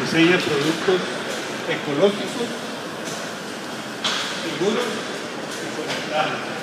Diseña productos ecológicos, seguros y conectados.